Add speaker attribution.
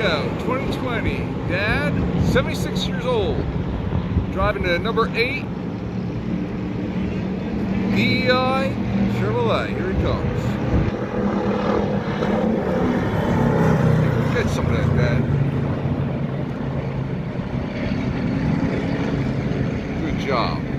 Speaker 1: go, 2020. Dad, 76 years old, driving a number eight DEI Chevrolet. Here he comes. Get some of that, Dad. Good job.